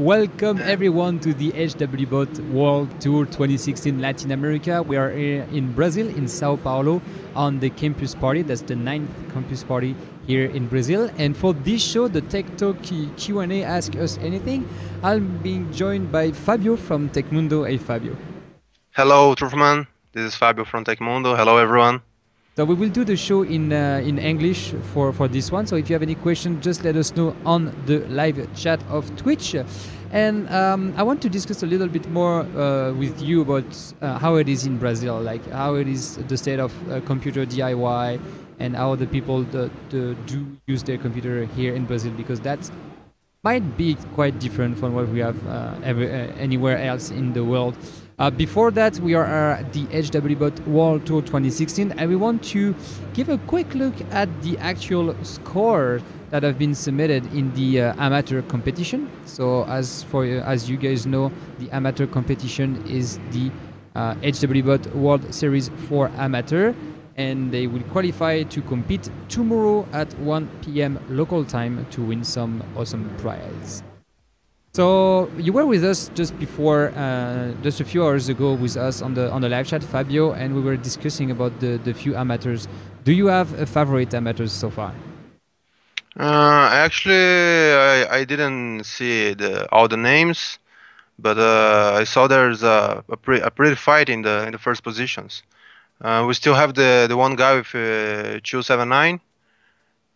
welcome everyone to the HWBot World Tour 2016 Latin America. We are here in Brazil, in Sao Paulo, on the campus party. That's the ninth campus party here in Brazil. And for this show, the Tech Talk Q&A Ask Us Anything, I'm being joined by Fabio from Tecmundo. Hey, Fabio. Hello, Trouffman. This is Fabio from Tecmundo. Hello, everyone. So we will do the show in uh, in English for, for this one. So if you have any question, just let us know on the live chat of Twitch. And um, I want to discuss a little bit more uh, with you about uh, how it is in Brazil, like how it is the state of uh, computer DIY and how the people the, the do use their computer here in Brazil, because that might be quite different from what we have uh, uh, anywhere else in the world. Uh, before that, we are at the HWBot World Tour 2016, and we want to give a quick look at the actual scores that have been submitted in the uh, amateur competition. So, as for uh, as you guys know, the amateur competition is the uh, HWBot World Series for Amateur, and they will qualify to compete tomorrow at 1 p.m. local time to win some awesome prize. So you were with us just before, uh, just a few hours ago, with us on the on the live chat, Fabio, and we were discussing about the the few amateurs. Do you have a favorite amateurs so far? Uh, actually, I, I didn't see the, all the names, but uh, I saw there's a a, pre, a pretty fight in the in the first positions. Uh, we still have the the one guy with uh, 279,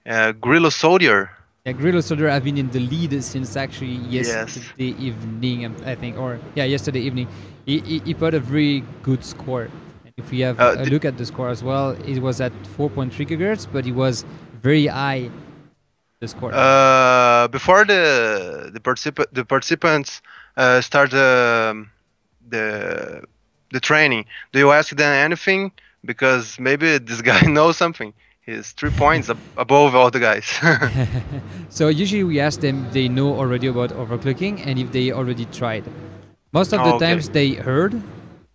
uh, Grillo Soldier. Yeah, Grillo Soldier have been in the lead since actually yesterday yes. evening, um, I think, or yeah, yesterday evening. He, he, he put a very good score. And if we have uh, a look at the score as well, it was at 4.3 gigahertz, but it was very high. The score. Uh, before the the, particip- the participants uh, start um, the the training, do you ask them anything? Because maybe this guy knows something he's three points ab- above all the guys. so usually we ask them they know already about overclocking and if they already tried. Most of the oh, okay. times they heard.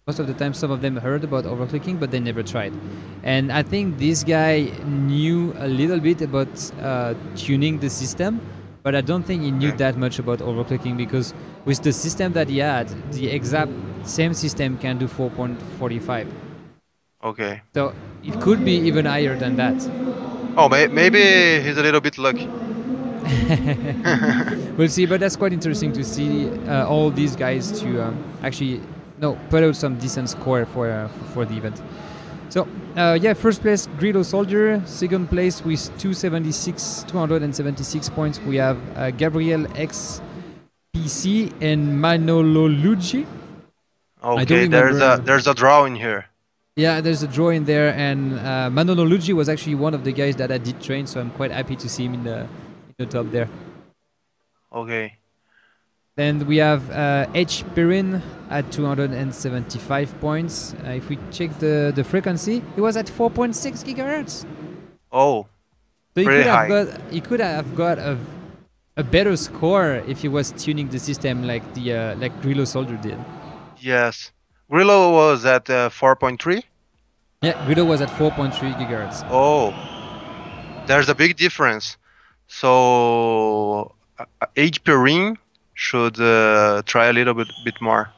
Most of the time, some of them heard about overclocking, but they never tried. And I think this guy knew a little bit about uh, tuning the system, but I don't think he knew that much about overclocking because with the system that he had, the exact same system can do 4.45. Okay. So it could be even higher than that. Oh, may maybe he's a little bit lucky. we'll see, but that's quite interesting to see uh, all these guys to um, actually no put out some decent score for uh, for the event. So uh, yeah, first place Grillo Soldier, second place with 276 276 points. We have uh, Gabriel X PC and Manolo Luigi. Okay, there's a there's a draw in here. Yeah, there's a draw in there, and uh, Manolo Luigi was actually one of the guys that I did train, so I'm quite happy to see him in the in the top there. Okay. Then we have uh, H. Pirin at 275 points. Uh, if we check the, the frequency, he was at 4.6 gigahertz. Oh, so he could high. have got he could have got a, a better score if he was tuning the system like the uh, like Grillo Soldier did. Yes. Grillo was at uh, 4.3? Yeah, Grillo was at 4.3 gigahertz. Oh, there's a big difference. So uh, H per ring should uh, try a little bit, bit more.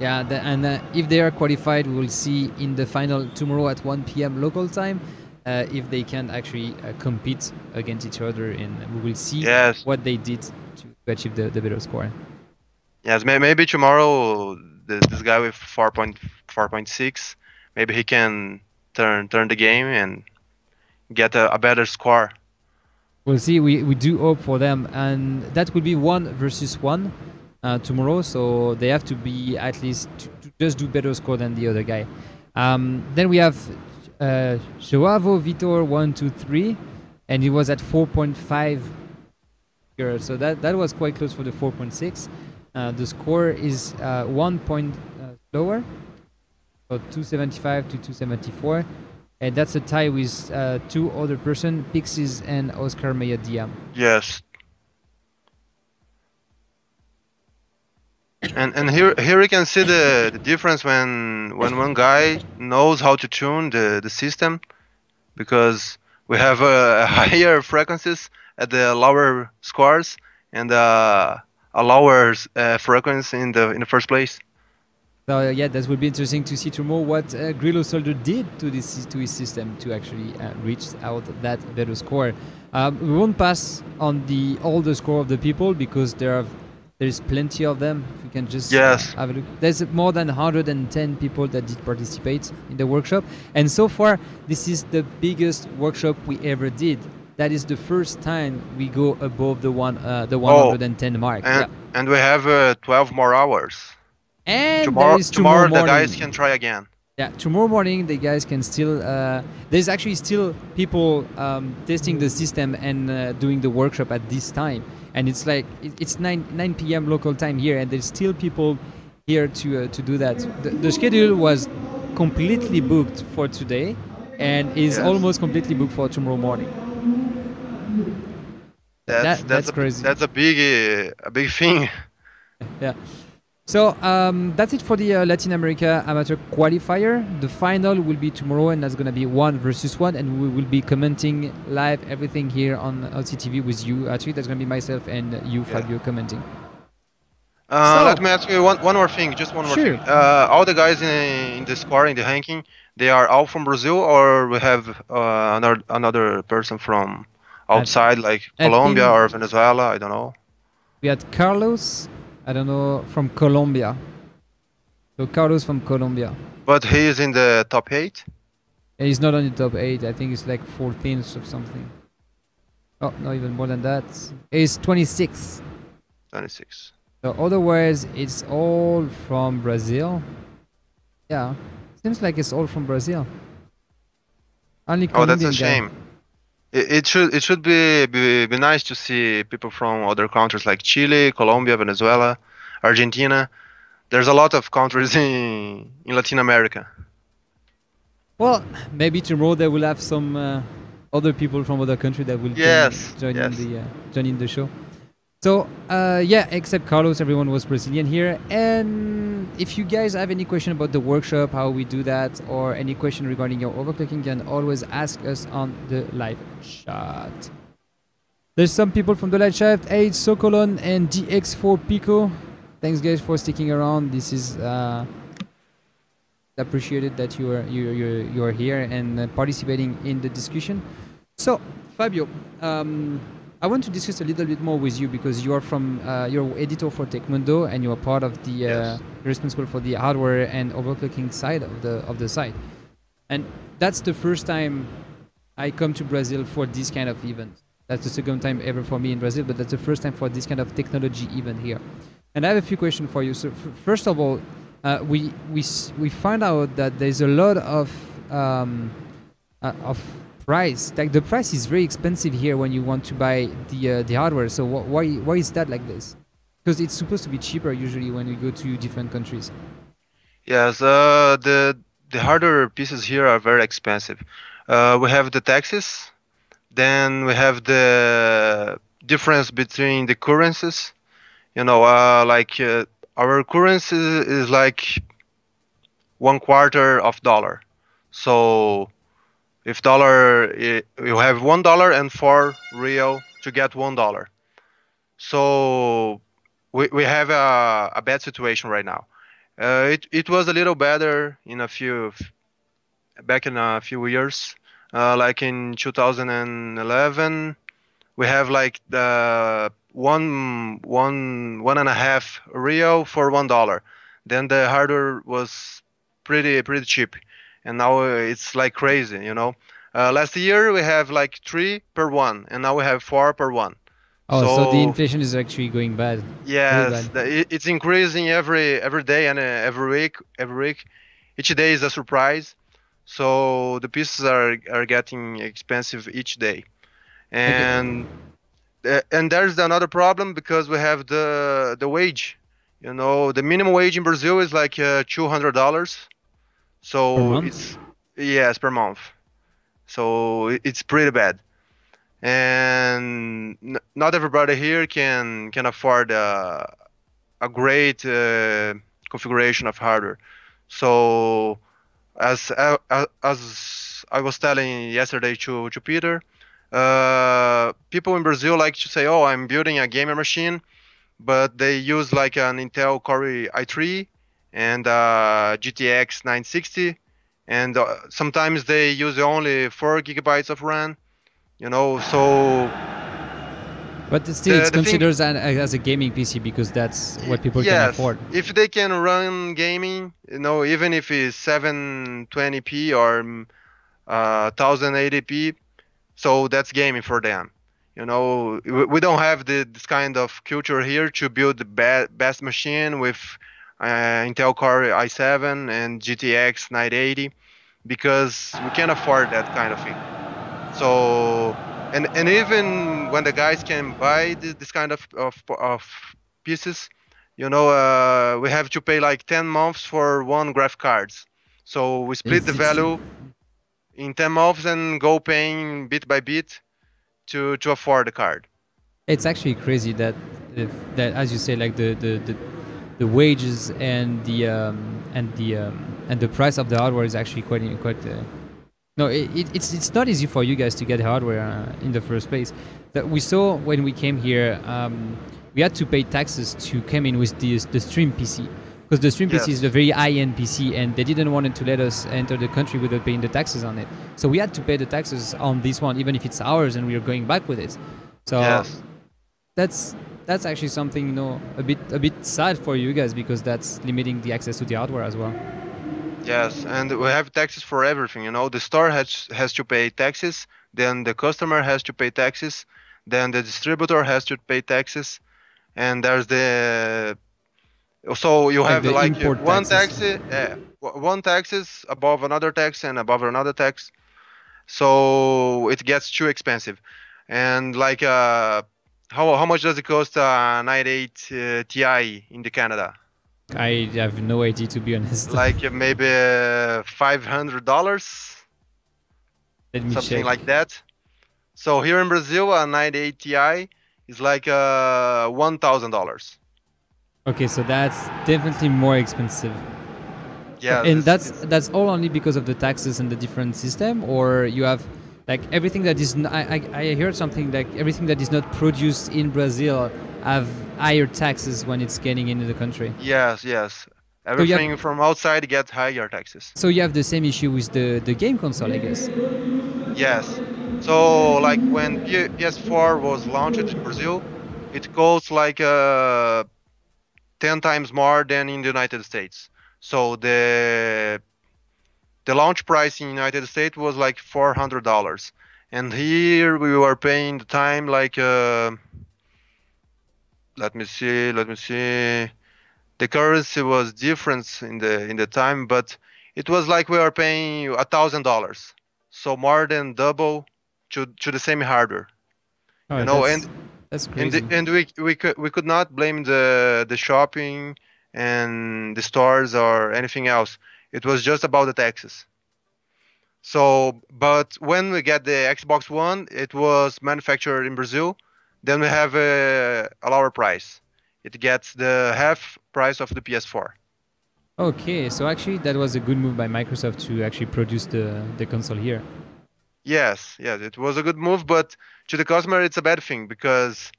Yeah, the, and uh, if they are qualified, we will see in the final tomorrow at 1 p.m. local time uh, if they can actually uh, compete against each other, and we will see yes. what they did to achieve the, the better score. Yes, maybe tomorrow this guy with 4.4.6, maybe he can turn turn the game and get a, a, better score. We'll see. We, we do hope for them, and that will be one versus one uh, tomorrow. So they have to be at least to, to just do better score than the other guy. Um, then we have uh, Joavo Vitor one two three, and he was at 4.5. So that that was quite close for the 4.6. Uh, the score is uh, one point uh, lower, so 275 to 274, and that's a tie with uh, two other person, Pixies and Oscar Maya Diam. Yes. And and here here we can see the, the difference when when one guy knows how to tune the, the system, because we have uh, higher frequencies at the lower scores and uh, a lower uh, frequency in the in the first place. So uh, yeah, that would be interesting to see tomorrow what uh, Grillo Soldier did to this to his system to actually uh, reach out that better score. Um, we won't pass on the all the score of the people because there are there's plenty of them. If you can just Yes. have a look. There's more than 110 people that did participate in the workshop, and so far this is the biggest workshop we ever did. That is the first time we go above the one uh, the 110 mark. Oh, And yeah. and we have uh, 12 more hours. And tomorrow, tomorrow, tomorrow the guys can try again. Yeah, tomorrow morning the guys can still. Uh, there's actually still people um, testing the system and uh, doing the workshop at this time, and it's like it's 9 9 p.m. local time here, and there's still people here to uh, to do that. The, the schedule was completely booked for today, and is Yes. almost completely booked for tomorrow morning. That's That- that's a, crazy. That's a big uh, a big thing. Yeah. So um, that's it for the uh, Latin America Amateur Qualifier. The final will be tomorrow, and that's going to be one versus one, and we will be commenting live everything here on OCTV with you. Actually, that's going to be myself and you, Fabio, commenting. Uh, So- let me ask you one, one more thing, just one more Sure. thing. Uh, all the guys in, in the squad, in the ranking, they are all from Brazil, or we have uh, another another person from outside, like I Colombia think- or Venezuela? I don't know. We had Carlos, I don't know, from Colombia. So Carlos from Colombia. But he is in the top eight. He's not on the top eight. I think it's like 14th or something. Oh, no, even more than that. He's 26. 26. So otherwise, it's all from Brazil. Yeah, seems like it's all from Brazil. Only Oh, that's a guy. shame. It, it should it should be, be be nice to see people from other countries like Chile, Colombia, Venezuela, Argentina. There's a lot of countries in in Latin America. Well, maybe tomorrow they will have some uh, other people from other country that will join- Yes, join, yes. in the uh, join in the show. So uh, yeah, except Carlos, everyone was Brazilian here. And if you guys have any question about the workshop, how we do that, or any question regarding your overclocking, you can always ask us on the live chat. There's some people from the live chat. Hey, Sokolon and DX4 Pico. Thanks guys for sticking around. This is uh, appreciated that you are you you you are here and uh, participating in the discussion. So Fabio, um, I want to discuss a little bit more with you because you are from uh, you're editor for Tecmundo and you are part of the uh, Yes. responsible for the hardware and overclocking side of the of the site, and that's the first time I come to Brazil for this kind of event. That's the second time ever for me in Brazil, but that's the first time for this kind of technology event here. And I have a few questions for you. So f- first of all, uh, we we s- we find out that there's a lot of um, uh, of price. Like the price is very expensive here when you want to buy the uh, the hardware. So wh- why why is that like this? Because it's supposed to be cheaper usually when you go to different countries. Yes, uh, the the hardware pieces here are very expensive. Uh, we have the taxes, then we have the difference between the currencies. You know, uh, like uh, our currency is like one quarter of dollar. So if dollar, you have one dollar and four real to get one dollar. So we, we have a, a bad situation right now. Uh, it it was a little better in a few back in a few years, uh, like in 2011, we have like the one one one and a half real for one dollar. Then the hardware was pretty pretty cheap, and now it's like crazy, you know. Uh, last year we have like three per one, and now we have four per one. Oh, so, the inflation is actually going bad. Yes, bad. the, it, it's increasing every every day and uh, every week. Every week, each day is a surprise. So the pieces are are getting expensive each day, and uh, and there's another problem because we have the the wage. You know, the minimum wage in Brazil is like uh, two hundred dollars. So it's yes per month. So it's pretty bad and not everybody here can can afford a, a great uh, configuration of hardware. So as uh, as- as I was telling yesterday to to Peter, uh, people in Brazil like to say, "Oh, I'm building a gamer machine," but they use like an Intel Core i3 and uh, GTX 960, and uh, sometimes they use only four gigabytes of RAM. You know, so. But still, The- it's thing- considered an, as a gaming PC because that's what people can afford. if they can run gaming, you know, even if it's 720p or mm, uh, 1080p, so that's gaming for them. You know, we don't have the, this kind of culture here to build the be- best machine with Intel Core i7 and GTX 980 because we can't afford that kind of thing. So, and and even when the guys can buy this, this kind of, of of pieces, you know, uh, we have to pay like 10 months for one graph cards. So we split the value in 10 months and go paying bit by bit to to afford the card. It's actually crazy that if, that as you say, like the the, the, the wages and the um, and the um, and the price of the hardware is actually quite quite. Uh, no, it, it, it's it's not easy for you guys to get hardware uh, in the first place. That we saw when we came here, um, we had to pay taxes to come in with the the Stream PC because the Stream PC is a very high-end PC, and they didn't want to let us enter the country without paying the taxes on it. So we had to pay the taxes on this one, even if it's ours, and we are going back with it. So yes. that's that's actually something you know a bit a bit sad for you guys because that's limiting the access to the hardware as well. Yes, and we have taxes for everything. You know, the store has has to pay taxes, then the customer has to pay taxes, then the distributor has to pay taxes, and there's the so you Like have like one taxes. tax, yeah, one taxes above another tax and above another tax, so it gets too expensive, and like uh, how how much does it cost a 98 uh, Ti in the Canada? I have no idea to be honest. like uh, maybe uh, five hundred dollars, Let me something check. like that. So here in Brazil, a 98 Ti is like uh, one thousand dollars. Okay, so that's definitely more expensive. Yeah, and that's that's all only because of the taxes and the different system, or you have like everything that is, I I heard something like everything that is not produced in Brazil have higher taxes when it's getting into the country. yes, yes. have- Everything from outside gets higher taxes. So you have the same issue with the the game console, I guess. Yes. So like when PS4 was launched in Brazil, it costs like uh, 10 times more than in the United States. So the the launch price in United States was like $400. And here we were paying the time like uh, let me see, let me see. The currency was different in the in the time, but it was like we were paying a thousand dollars so more than double to to the same hardware Oh, You know, and- that's and the, and we we could we could not blame the the shopping and the stores or anything else it was just about the taxes so but when we get the xbox one it was manufactured in brazil then we have a, a lower price it gets the half price of the ps4 Okay, so actually that was a good move by Microsoft to actually produce the the console here. Yes, yes, it was a good move, but to the customer, it's a bad thing because,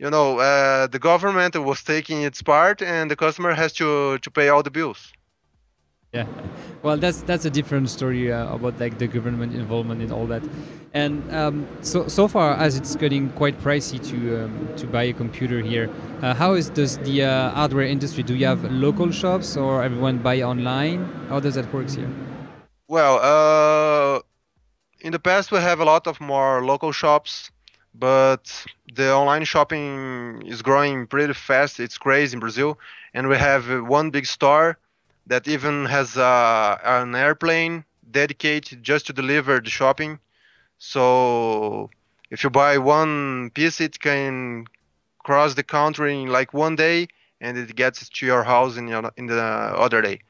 you know, uh, the government was taking its part, and the customer has to to pay all the bills. Yeah, well, that's that's a different story uh, about like the government involvement and all that. And um, so so far as it's getting quite pricey to um, to buy a computer here, uh, how is does the uh, hardware industry? Do you have local shops or everyone buy online? How does that work here? Well, uh, in the past we have a lot of more local shops, but the online shopping is growing pretty fast. It's crazy in Brazil, and we have one big store that even has uh, an airplane dedicated just to deliver the shopping. So if you buy one piece, it can cross the country in like one day, and it gets to your house in, your, in the other day.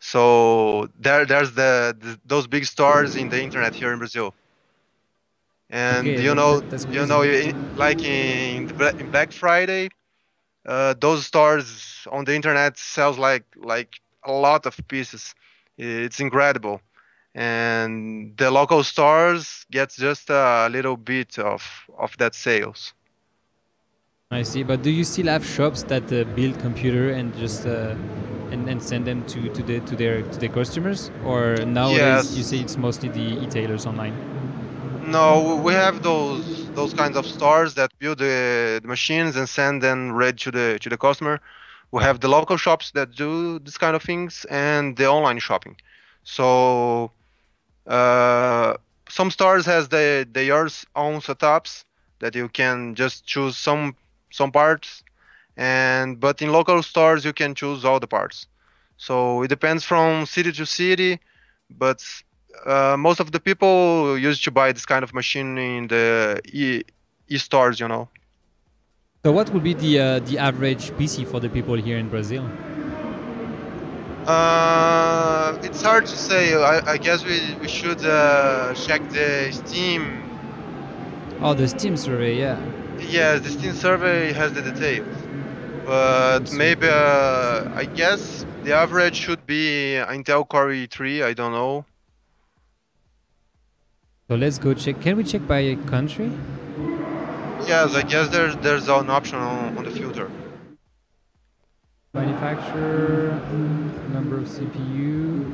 So there, there's the, the those big stores in the internet here in Brazil. And Okay, you know, you know, in- like in, in Black Friday, uh, those stores on the internet sells like like a lot of pieces. It's incredible, and the local stores gets just a little bit of of that sales. I see. But do you still have shops that uh, build computer and just uh, and, and send them to, to the to their to their customers, or nowadays Yes. you say it's mostly the e-tailers online? No, we have those those kinds of stores that build the, the machines and send them right to the to the customer. We have the local shops that do this kind of things and the online shopping. So uh, some stores has the their own setups that you can just choose some some parts, and but in local stores you can choose all the parts. So it depends from city to city, but uh, most of the people used to buy this kind of machine in the e, e stores, you know. So what would be the uh, the average PC for the people here in Brazil? Uh, it's hard to say. I, I guess we, we should uh, check the Steam. Oh, the Steam survey, yeah. Yes, the Steam survey has the details. But maybe uh, I guess the average should be Intel Core i3. I don't know. So let's go check. Can we check by country? Yes, I guess there's there's an option on, on the filter. Manufacturer, number of CPU.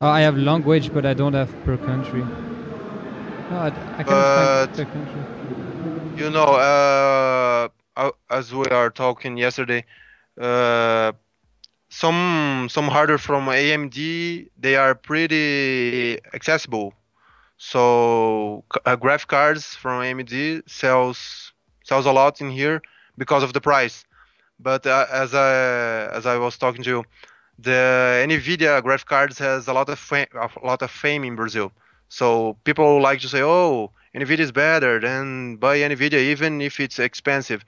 Oh, I have language, but I don't have per country. No, I, I can't per country. You know, uh, as we are talking yesterday, uh, some some hardware from AMD they are pretty accessible. So uh, graphic cards from AMD sells sells a lot in here because of the price. But uh, as I as I was talking to you, the NVIDIA graphic cards has a lot of fame, a lot of fame in Brazil. So people like to say, "Oh, NVIDIA is better than buy NVIDIA, even if it's expensive."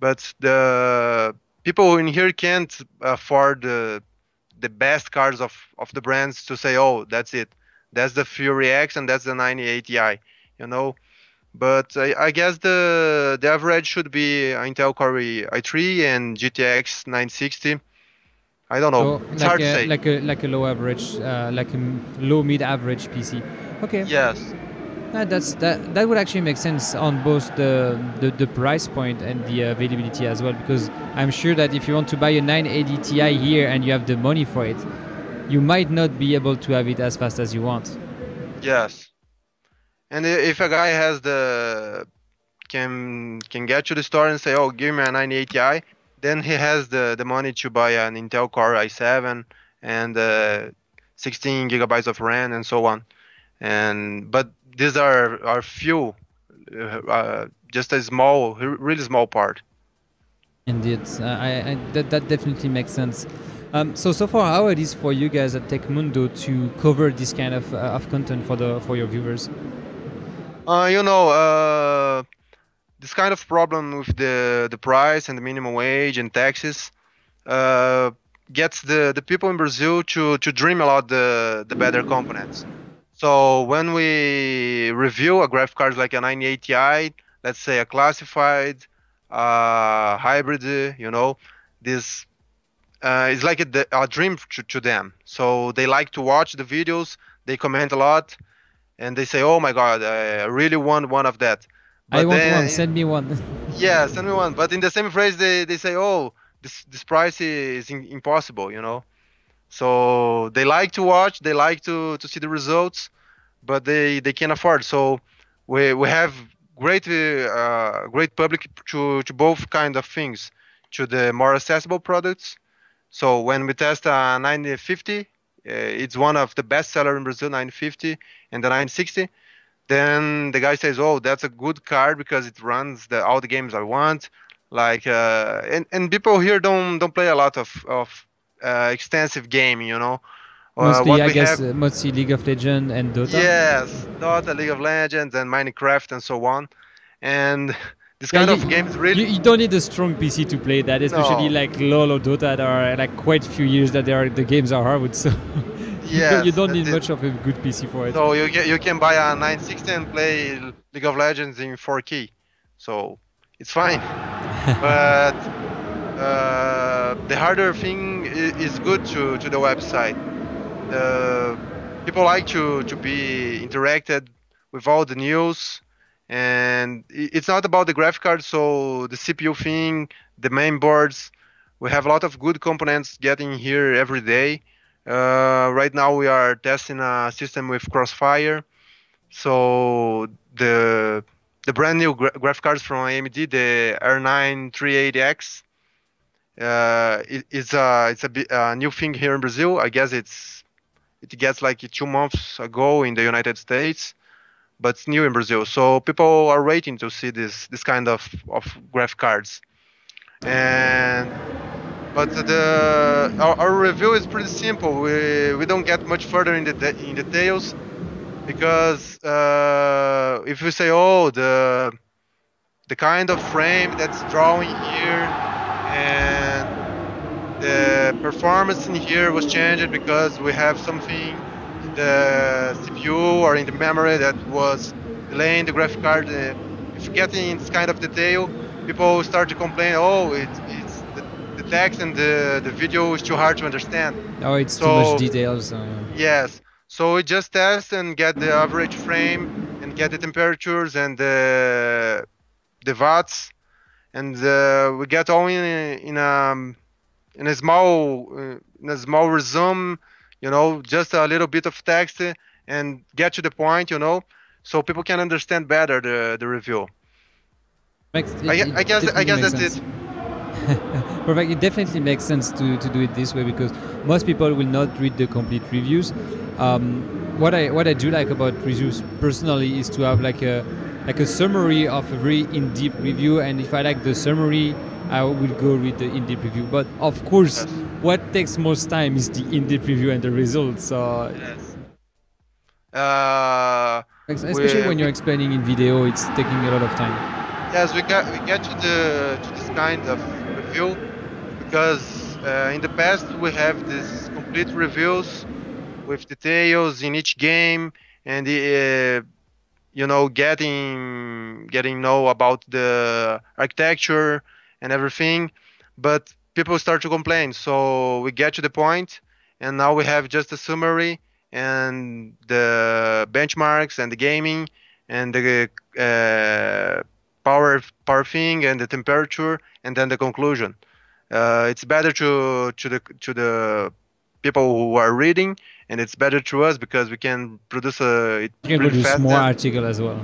But the people in here can't afford the the best cards of of the brands to say, "Oh, that's it. That's the Fury X and that's the 9080 Ti," you know. But I, I guess the the average should be Intel Core i3 and GTX 960. I don't know. So it's like hard a, to say. like a like a low average, uh, like a low mid average PC. Okay. yes. Uh, that's that that would actually make sense on both the, the the price point and the availability as well because I'm sure that if you want to buy a 980 Ti here and you have the money for it, you might not be able to have it as fast as you want. Yes. And if a guy has the can can get to the store and say, "Oh, give me a 980 Ti," then he has the the money to buy an Intel Core i7 and uh, 16 gigabytes of RAM and so on. And but these are are few, uh, uh, just a small, really small part. Indeed, uh, I, I, that, that definitely makes sense. Um, so so far, how it is for you guys at Tecmundo to cover this kind of, uh, of content for the for your viewers? Uh, you know, uh, this kind of problem with the the price and the minimum wage and taxes uh, gets the, the people in Brazil to, to dream about the, the better components. So when we review a graphic card like a 980 Ti, let's say a classified, uh, hybrid, you know, this uh, is like a, a dream to, to them. So they like to watch the videos, they comment a lot, and they say, "Oh my God, I really want one of that." I want then- one. Send me one. yeah, send me one. But in the same phrase, they, they say, "Oh, this this price is in, impossible," you know. So they like to watch, they like to, to see the results, but they, they can't afford. So we we have great uh, great public to, to both kind of things, to the more accessible products. So when we test a 950, uh, it's one of the best seller in Brazil, 950 and the 960 then the guy says, "Oh, that's a good card because it runs the, all the games I want." Like, uh, and and people here don't don't play a lot of of uh, extensive game, you know. Uh, mostly, what I guess, have- uh, mostly League of Legends and Dota. yes, Dota, League of Legends, and Minecraft, and so on. And this Yeah, kind you- of games really. You, you don't need a strong PC to play that, especially No. like LoL or Dota that are like quite few years that they are the games are hard. So you don't, you don't need is- much of a good PC for it. So you can you can buy a 960 and play League of Legends in 4K, so it's fine. but uh, the harder thing is, is good to, to the website. The people like to, to be interacted with all the news, and it's not about the graphic card. So the CPU thing, the main boards, we have a lot of good components getting here every day. Uh, right now we are testing a system with Crossfire. So the the brand new gra- graphic cards from AMD, the R9 380X, uh, it, it's a it's a, a, new thing here in Brazil. I guess it's it gets like two months ago in the United States, but it's new in Brazil. So people are waiting to see this this kind of of graphic cards, and but the our, our review is pretty simple. We we don't get much further in the in details because uh, if you say oh the the kind of frame that's drawing here and the performance in here was changed because we have something in the CPU or in the memory that was delaying the graphic card. Uh, if you get in this kind of detail, people start to complain, oh, it's, it's the, the text and the, the video is too hard to understand. Oh, it's so, too much details. Uh... Yes. So we just test and get the average frame and get the temperatures and the, the watts and uh, we get all in in a in a small uh, in a small resume, you know, just a little bit of text and get to the point, you know, so people can understand better the the review. Makes, it, I, I, guess I guess that's sense. it. Perfect. It definitely makes sense to, to do it this way because most people will not read the complete reviews. Um, what I what I do like about reviews personally is to have like a like a summary of a very in-depth review and if i like the summary i will go read the in-depth review but of course yes. What takes most time is the in-depth review and the results so yes. uh, especially when you're explaining in video it's taking a lot of time yes we get we get to the to this kind of review because uh, in the past we have these complete reviews with details in each game and the uh, you know getting getting know about the architecture and everything but people start to complain. So we get to the point and now we have just a summary and the benchmarks and the gaming and the uh, power power thing and the temperature and then the conclusion. Uh, it's better to to the to the people who are reading and it's better to us because we can produce a it you can produce more article as well.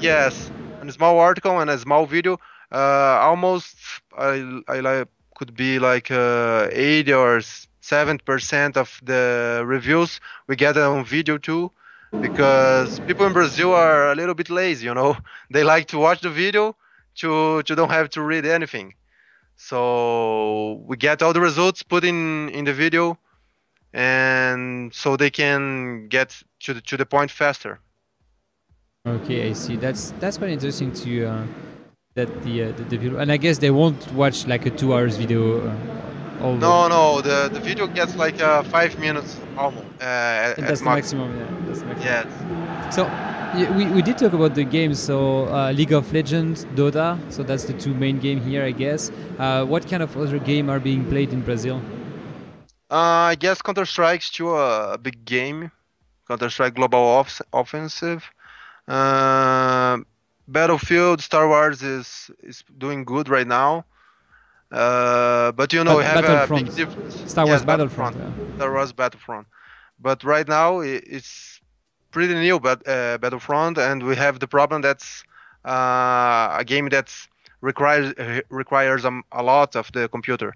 Yes a small article and a small video. Uh, almost I, I like could be like uh, 80 or 7 percent of the reviews we get on video too because people in brazil are a little bit lazy you know they like to watch the video to to don't have to read anything so we get all the results put in in the video and so they can get to the, to the point faster. Okay, I see. That's that's quite interesting to uh, that the, uh, the, the people and I guess they won't watch like a two hours video. Uh, no, no, the the video gets like uh, five minutes almost. Uh, that's the maximum. Yeah, that's the maximum. Yes. So we, we did talk about the games. So uh, League of Legends, Dota. So that's the two main game here, I guess. Uh, what kind of other game are being played in Brazil? Uh, I guess Counter Strike's still a, a big game. Counter Strike Global Off- Offensive. Uh, Battlefield, Star Wars is is doing good right now. Uh, but you know, we have a big difference. Star Wars yes, Battlefront. Battlefront yeah. Star Wars Battlefront. But right now it's pretty new, but uh, Battlefront, and we have the problem that's uh, a game that requires requires um, a lot of the computer.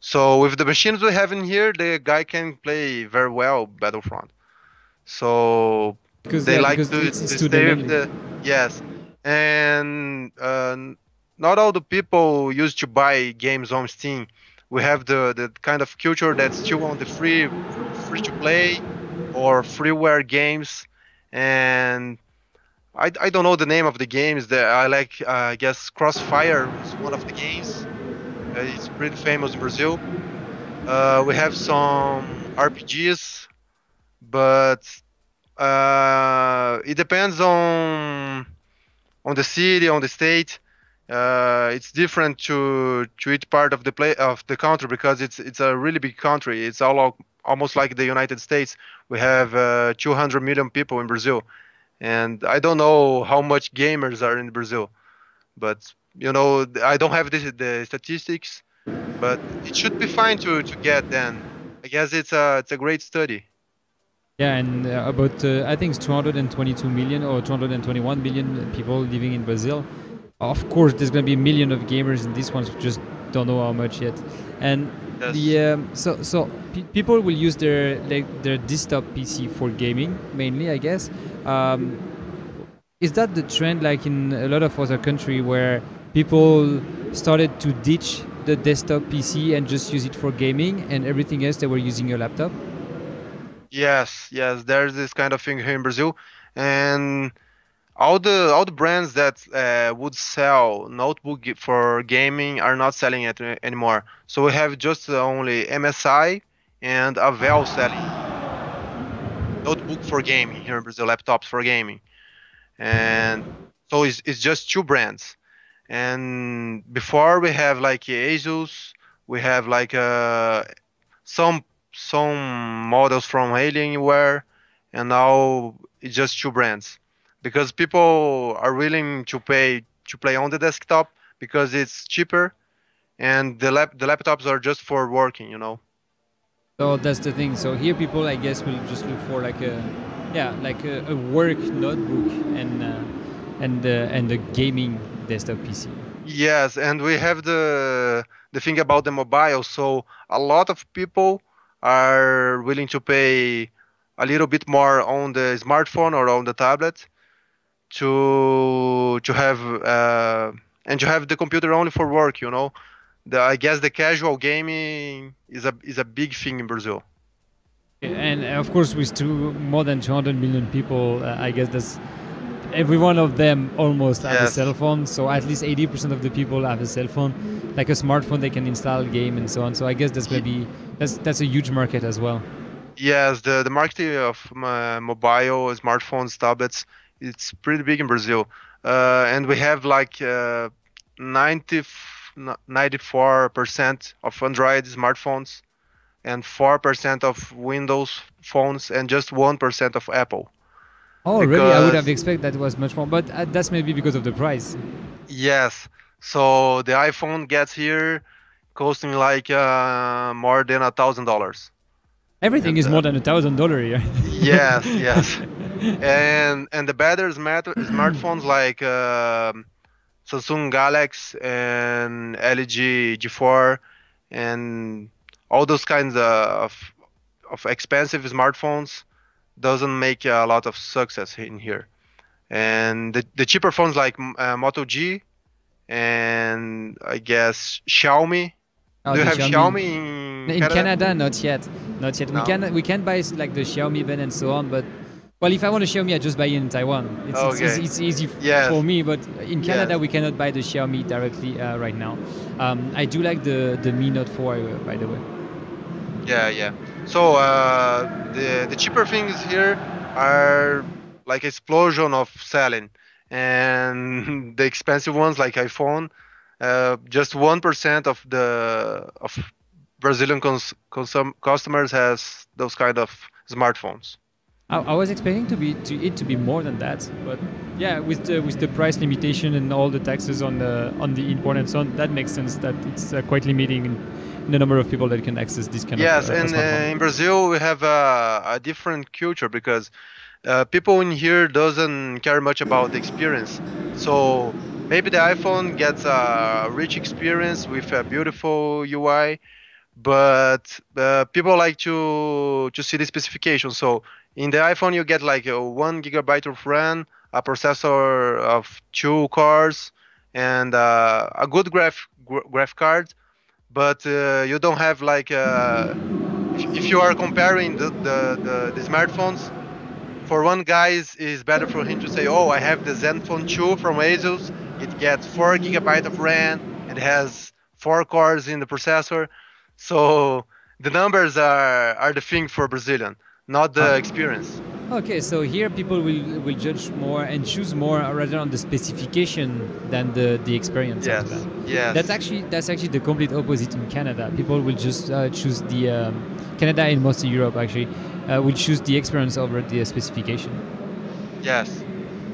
So with the machines we have in here, the guy can play very well Battlefront. So because, they yeah, like to, to stay with the yes, and uh, not all the people used to buy games on Steam. We have the the kind of culture that's still on the free free to play or freeware games, and I, I don't know the name of the games that I like. Uh, I guess Crossfire is one of the games uh, it's pretty famous in Brazil. Uh, we have some RPGs, but uh, it depends on on the city, on the state. Uh, it's different to to each part of the play of the country because it's it's a really big country. It's all almost like the United States. We have uh, 200 million people in Brazil, and I don't know how much gamers are in Brazil, but you know I don't have the, the statistics, but it should be fine to, to get then. I guess it's a it's a great study. Yeah, and uh, about uh, I think it's 222 million or 221 million people living in Brazil. Of course, there's going to be a million of gamers in this one. We just don't know how much yet. And Yes. the um, so so pe- people will use their like their desktop PC for gaming mainly, I guess. Um, is that the trend, like in a lot of other country, where people started to ditch the desktop PC and just use it for gaming, and everything else they were using a laptop? Yes, yes, there's this kind of thing here in Brazil, and all the all the brands that uh, would sell notebook for gaming are not selling it anymore. So we have just only MSI and Avell selling notebook for gaming here in Brazil, laptops for gaming, and so it's, it's just two brands. And before we have like Asus, we have like uh, some some models from Alienware, and now it's just two brands because people are willing to pay to play on the desktop because it's cheaper, and the lap the laptops are just for working, you know. So that's the thing. So here people, I guess, will just look for like a, yeah, like a, a work notebook and uh, and uh, and a gaming desktop PC. Yes, and we have the the thing about the mobile. So a lot of people are willing to pay a little bit more on the smartphone or on the tablet to to have uh, and to have the computer only for work. You know, the, I guess the casual gaming is a is a big thing in Brazil. And of course, with two more than 200 million people, uh, I guess that's every one of them almost have a Yes. cell phone. So at least 80% of the people have a cell phone, like a smartphone they can install game and so on. So I guess that's gonna be that's that's a huge market as well. Yes, the the market of uh, mobile smartphones, tablets, it's pretty big in Brazil, uh, and we have like uh, 90, 94 percent of Android smartphones, and four percent of Windows phones, and just one percent of Apple. Oh, really? I would have expected that was much more, but uh, that's maybe because of the price. Yes, so the iPhone gets here costing like uh, more than a thousand dollars. Everything And, is uh, more than a thousand dollar here. yes yes and and the better smart smartphones like um, samsung galaxy and lg g4 and all those kinds of of expensive smartphones doesn't make a lot of success in here and the, the cheaper phones like uh, moto g and i guess xiaomi Oh, do you have xiaomi, in, In Canada, not yet, not yet. We can we can buy like the Xiaomi band and so on, but well, if I want a Xiaomi, I just buy it in Taiwan. It's, it's, Okay. easy, it's easy Yes. for me, but in Canada Yes. we cannot buy the Xiaomi directly uh, right now. Um, I do like the the Mi Note 4, uh, by the way. Yeah, yeah. So uh, the the cheaper things here are like explosion of selling, and the expensive ones like iPhone, uh, just one percent of the of Brazilian cons- consum- customers has those kind of smartphones. I, I was expecting to be to it to be more than that, but yeah, with the with the price limitation and all the taxes on the on the import and so on, that makes sense that it's uh, quite limiting in, in the number of people that can access this kind yes, of uh, and uh, in Brazil we have a, a different culture because uh, people in here doesn't care much about the experience. So maybe the iPhone gets a rich experience with a beautiful UI, but uh, people like to to see the specifications. So in the iPhone you get like a one gigabyte of RAM, a processor of two cores, and uh, a good graph gra- graph card but uh, you don't have like uh, if, if you are comparing the, the, the, the smartphones for one guy is better for him to say oh i have the zenfone 2 from asus it gets 4 gigabyte of ram it has four cores in the processor so the numbers are are the thing for brazilian not the experience Okay, so here people will will judge more and choose more rather on the specification than the the experience. yes yes That's actually that's actually the complete opposite in Canada. People will just uh, choose the um, Canada and of Europe actually uh, will choose the experience over the specification. yes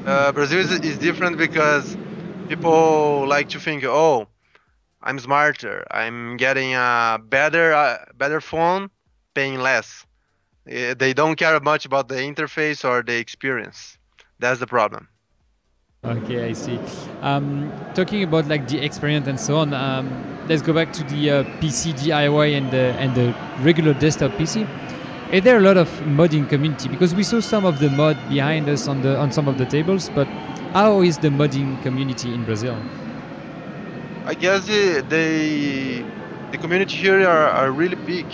Uh, Brazil is, is different because people like to think, oh, I'm smarter. I'm getting a better uh, better phone, paying less. Uh, they don't care much about the interface or the experience. That's the problem. Okay, I see. Um, talking about like the experience and so on, um, let's go back to the uh, PC DIY and the and the regular desktop PC. Is there a lot of modding community? Because we saw some of the mod behind us on the on some of the tables, but how is the modding community in Brazil? I guess the the, the community here are, are really big.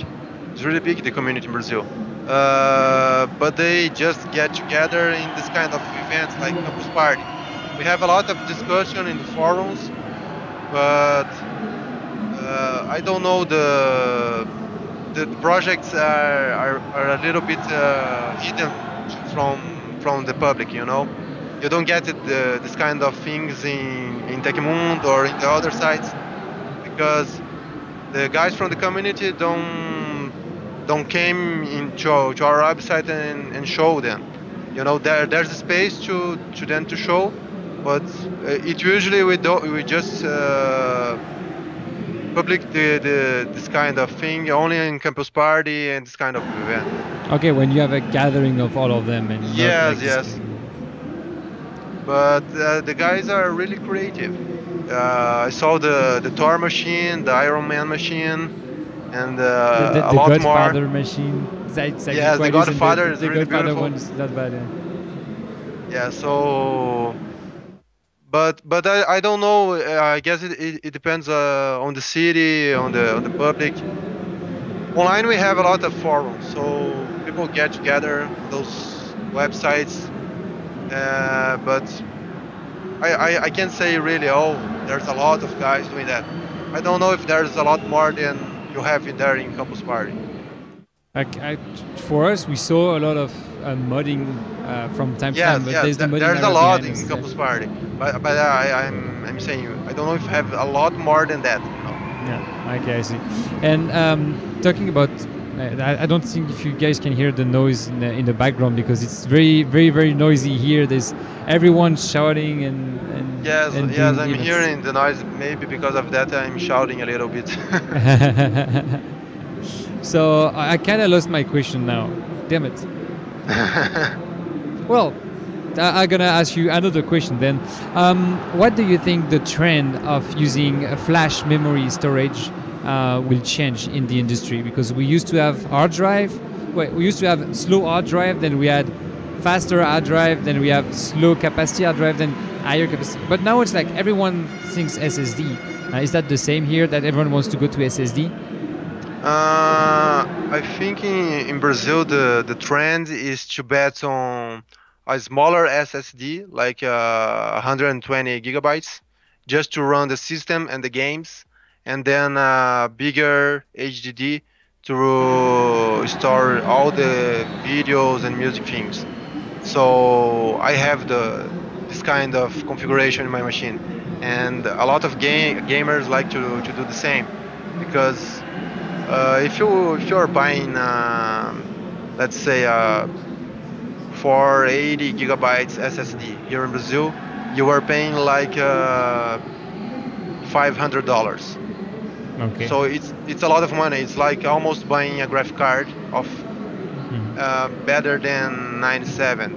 It's really big the community in Brazil. Uh, but they just get together in this kind of events like campus party. We have a lot of discussion in the forums, but uh, I don't know the the projects are, are, are a little bit uh, hidden from from the public. You know, you don't get it, uh, this kind of things in in Tecmundo or in the other sites because the guys from the community don't don't came into to our website and, and show them. You know, there there's a space to to them to show, but uh, it usually we don't we just uh, public the, the this kind of thing only in campus party and this kind of event. Okay, when you have a gathering of all of them and yes, like yes. But uh, the guys are really creative. Uh, I saw the the Thor machine, the Iron Man machine, and uh, the, the, a lot Godfather more. machine. It's actually Yes, the. Godfather the, is the really Godfather beautiful. one is not bad. Yeah. Yeah, so but but I, I don't know. uh, I guess it, it, it depends uh, on the city, on the on the public. Online we have a lot of forums, so people get together those websites. Uh, but I, I I can't say really. Oh, there's a lot of guys doing that. I don't know if there's a lot more than you have in there in Campus Party. Like, I, for us, we saw a lot of uh, modding uh, from time to time, but yes, there's the modding there's a lot in us, Campus Party, but but I, I'm I'm saying I don't know if you have a lot more than that. You know? Yeah, okay, I see. And um, talking about, I, I don't think if you guys can hear the noise in the, in the background because it's very, very, very noisy here. There's everyone shouting and and Yes, and yes, I'm events. hearing the noise. Maybe because of that, I'm shouting a little bit. so I, I kind of lost my question now. Damn it. Well, I- I'm gonna ask you another question then. Um, what do you think the trend of using flash memory storage uh, will change in the industry? Because we used to have hard drive, wait, we used to have slow hard drive, then we had faster hard drive, then we have slow capacity hard drive, then higher capacity. But now it's like everyone thinks SSD. Uh, is that the same here? That everyone wants to go to SSD? uh, I think in, in Brazil the the trend is to bet on a smaller SSD, like uh, 120 gigabytes, just to run the system and the games, and then a bigger HDD to store all the videos and music things. So I have the this kind of configuration in my machine, and a lot of ga- gamers like to, to do the same, because uh, if you if you're buying, um, let's say a 480 gigabytes SSD here in Brazil, you are paying like uh, 500 dollars. Okay. So it's it's a lot of money. It's like almost buying a graphic card of Mhm. uh, better than 97.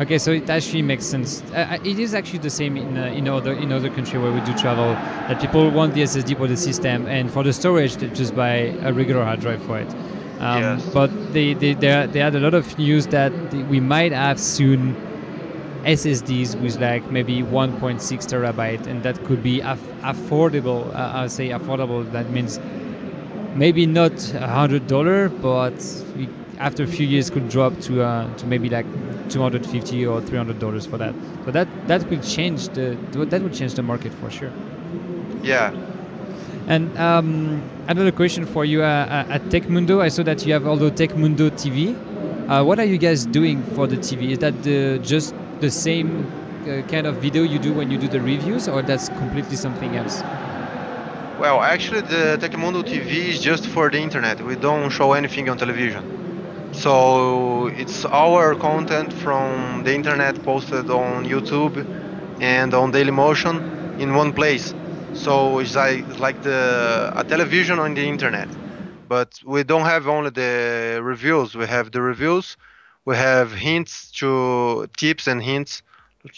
Okay, so it actually makes sense. Uh, uh, it is actually the same in uh, in other in other country where we do travel. That people want the SSD for the system, and for the storage, they just buy a regular hard drive for it. Um, Yes. But they they they, they had a lot of news that we might have soon SSDs with like maybe 1.6 terabyte, and that could be aff- affordable. Uh, I'll say affordable. That means maybe not a hundred dollar, but we, after a few years could drop to uh, to maybe like 250 or 300 dollars for that. So that that will change the that will change the market for sure. Yeah. And um, another question for you uh, uh, at Tecmundo, I saw that you have also Tecmundo TV. Uh, what are you guys doing for the TV? Is that the, just the same uh, kind of video you do when you do the reviews, or that's completely something else? Well, actually, the Tecmundo TV is just for the internet. We don't show anything on television. So it's our content from the internet posted on YouTube and on Dailymotion in one place. So it's like, it's like the a television on the internet. But we don't have only the reviews. We have the reviews. We have hints to tips and hints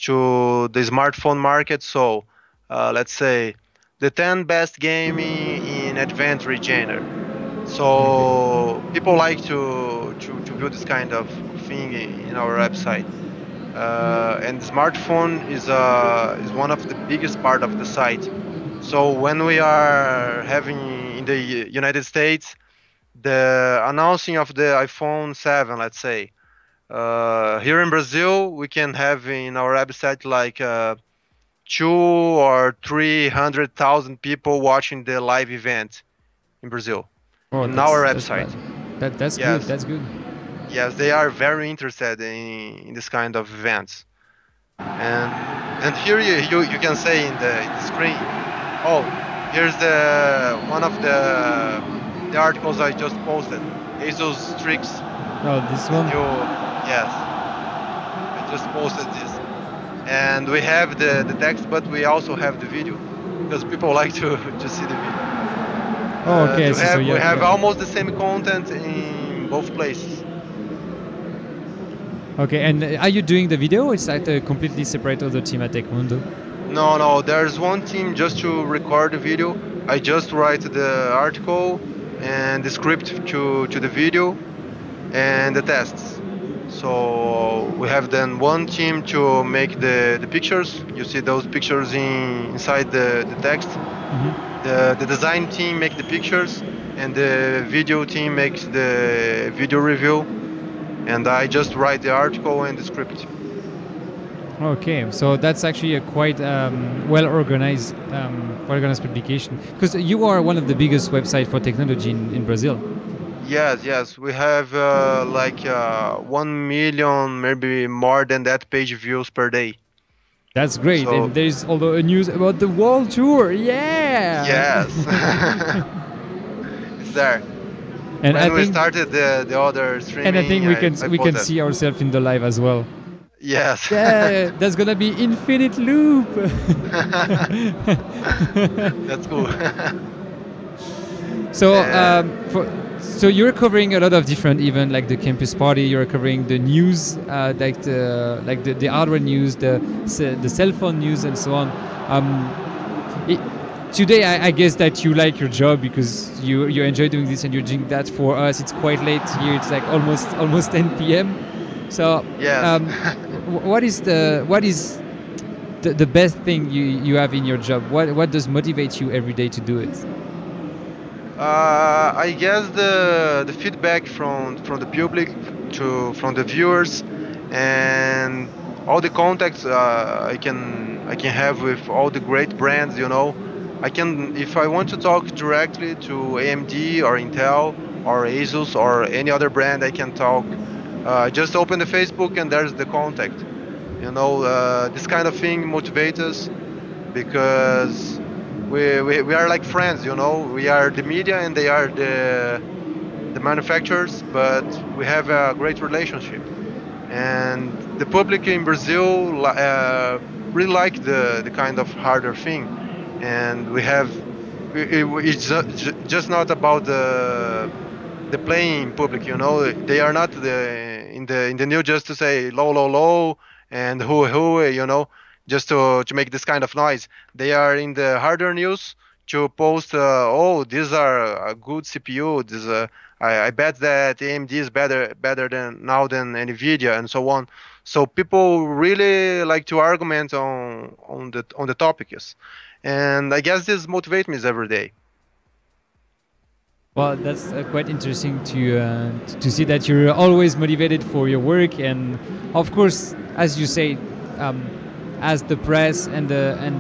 to the smartphone market. So uh, let's say the 10 best game in, adventure genre. So people like to, to, to build this kind of thing in our website. Uh, and smartphone is, uh, is one of the biggest part of the site. So when we are having in the United States the announcing of the iPhone 7, let's say, uh, here in Brazil we can have in our website like uh, two or three hundred thousand people watching the live event in Brazil Oh, in our website. bad. That, that's Yes. good. That's good. Yes, they are very interested in, in this kind of events. And and here you, you, you can say in the, in the screen, oh, here's the one of the the articles I just posted. ASUS Strix Oh, this one. new yes. I just posted this. And we have the, the text but we also have the video because people like to, to see the video. Oh, Uh, okay. to so, have, so yeah, we have yeah. almost the same content in both places. Okay, and uh, are you doing the video? It's like a completely separate other team at Tecmundo. No, no, there's one team just to record the video. I just write the article and the script to, to the video and the tests. So we have then one team to make the, the pictures. You see those pictures in, inside the, the text. Mhm. The, the design team make the pictures and the video team makes the video review. And I just write the article and the script. Okay, so that's actually a quite um, well organized, um, organized publication because you are one of the biggest websites for technology in, in Brazil. Yes, yes, we have uh, like uh, one million, maybe more than that page views per day. That's great, So- and there's also a news about the world tour. Yeah. Yes, it's there. And when I we think, started the, the other streaming, and I think we can I we can see ourselves in the live as well. Yes. Yeah, that's gonna be infinite loop. That's cool. So, um, for, so you're covering a lot of different events, like the campus party. You're covering the news, uh, like the like the, the hardware news, the the cell phone news, and so on. Um, it, today, I, I guess that you like your job because you you enjoy doing this and you're doing that for us. It's quite late here. It's like almost almost 10 p.m. So, Yes. um, what is the what is the, the best thing you, you have in your job? What what does motivate you every day to do it? Uh, I guess the the feedback from from the public to from the viewers and all the contacts uh, I can I can have with all the great brands. You know, I can if I want to talk directly to AMD or Intel or Asus or any other brand, I can talk. Uh, just open the Facebook and there's the contact. You know, uh, this kind of thing motivates us because we, we, we are like friends you know. We are the media and they are the the manufacturers but we have a great relationship. And the public in brazil uh, really like the, the kind of harder thing. And we have it, it- it's ju- ju- just not about the the playing public you know. They are not the in the in the news just to say low low low and who who you know just to, to make this kind of noise. They are in the harder news to post, uh, oh, these are a good CPU. This, uh, I, I bet that AMD is better better than now than Nvidia and so on. So people really like to argument on on the on the topics, and I guess this motivates me every day. Well, that's uh, quite interesting to uh, to see that you're always motivated for your work, and of course, as you say, um, as the press and the and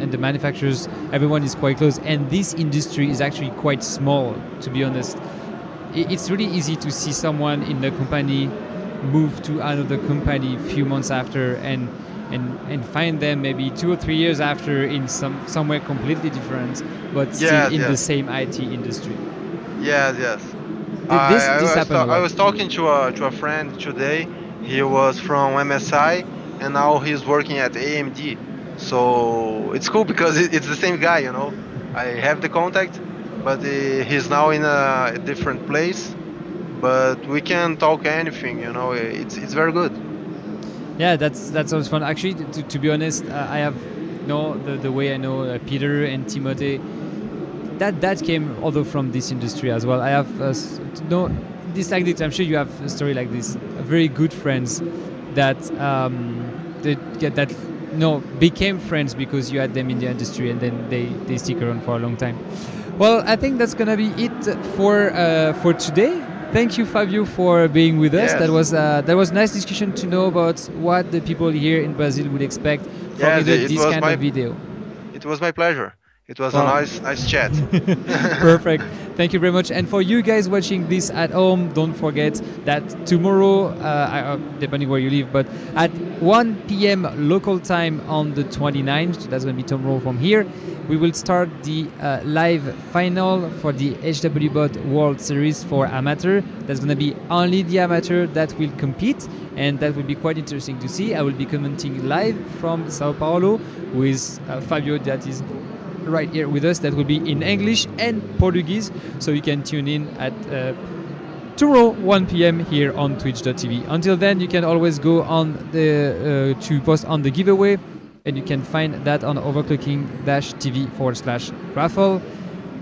and the manufacturers, everyone is quite close, and this industry is actually quite small, to be honest. It's really easy to see someone in the company move to another company a few months after, and and and find them maybe two or three years after in some somewhere completely different, but still in the same IT industry. Yes, yes. I, this I this was happened. ta- I was talking to a to a friend today. He was from MSI, and now he's working at AMD. So it's cool because it's the same guy, you know. I have the contact, but uh, he's now in a, different place. But we can talk anything, you know. It's it's very good. Yeah, that's that's always fun. Actually, to, to be honest, uh, I have no the, the way I know uh, Peter and Timothée. That that came although from this industry as well. I have uh, no this like this. I'm sure you have a story like this. Very good friends that um, that get that no became friends because you had them in the industry and then they they stick around for a long time. Well, I think that's gonna be it for uh, for today. Thank you, Fabio, for being with us. Yes. That was uh, that was nice discussion to know about what the people here in Brazil would expect from Yes, either it this kind my- of video. It was my pleasure. It was Wow. a nice nice chat. Perfect. Thank you very much. And for you guys watching this at home, don't forget that tomorrow, uh, uh, depending where you live, but at 1 p.m. local time on the 29th, so that's going to be tomorrow from here, we will start the uh, live final for the HWBot World Series for amateur. That's going to be only the amateur that will compete, and that will be quite interesting to see. I will be commenting live from Sao Paulo with uh, Fabio, that is right here with us that will be in English and Portuguese. So you can tune in at uh, tomorrow 1 p.m. here on twitch.tv. Until then, you can always go on the uh, to post on the giveaway, and you can find that on overclocking-tv forward slash raffle.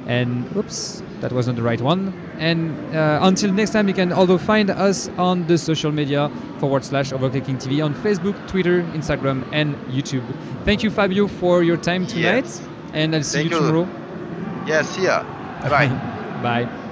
And oops, that wasn't the right one. And uh, until next time, you can also find us on the social media forward slash overclocking TV on Facebook, Twitter, Instagram, and YouTube. Thank you, Fabio, for your time tonight. And I'll see Thank you you. yeah, see ya. Bye. Bye.